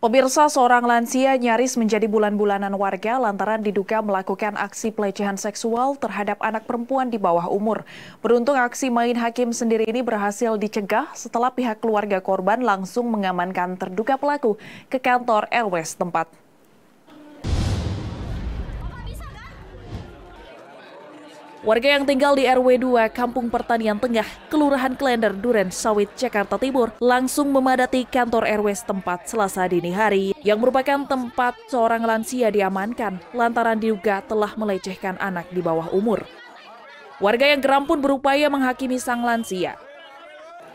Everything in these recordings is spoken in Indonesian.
Pemirsa seorang lansia nyaris menjadi bulan-bulanan warga lantaran diduga melakukan aksi pelecehan seksual terhadap anak perempuan di bawah umur. Beruntung aksi main hakim sendiri ini berhasil dicegah setelah pihak keluarga korban langsung mengamankan terduga pelaku ke kantor RW setempat. Warga yang tinggal di RW 2 Kampung Pertanian Tengah, Kelurahan Klender, Duren Sawit, Jakarta Timur, langsung memadati kantor RW setempat selasa dini hari, yang merupakan tempat seorang lansia diamankan lantaran diduga telah melecehkan anak di bawah umur. Warga yang geram pun berupaya menghakimi sang lansia.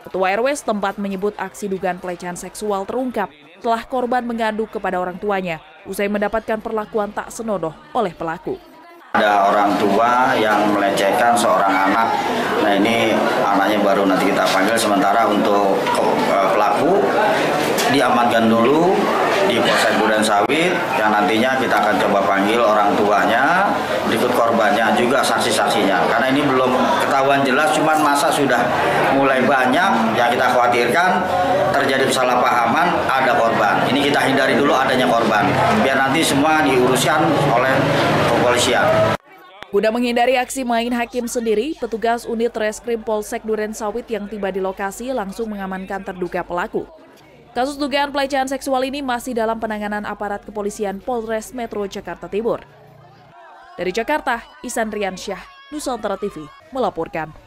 Ketua RW setempat menyebut aksi dugaan pelecehan seksual terungkap setelah korban mengandung kepada orang tuanya usai mendapatkan perlakuan tak senodoh oleh pelaku. Ada orang tua yang melecehkan seorang anak. Nah ini anaknya baru nanti kita panggil. Sementara untuk eh, pelaku diamankan dulu di Polsek Duren Sawit yang nantinya kita akan coba panggil orang tuanya, berikut korbannya juga saksi-saksinya. Karena ini belum ketahuan jelas, cuman masa sudah mulai banyak yang kita khawatirkan terjadi kesalahpahaman ada korban. Ini kita hindari dulu adanya korban, biar nanti semua diuruskan oleh kepolisian. Guna menghindari aksi main hakim sendiri, petugas unit reskrim Polsek Duren Sawit yang tiba di lokasi langsung mengamankan terduga pelaku. Kasus dugaan pelecehan seksual ini masih dalam penanganan aparat kepolisian Polres Metro Jakarta Timur. Dari Jakarta, Isan Riansyah, Nusantara TV, melaporkan.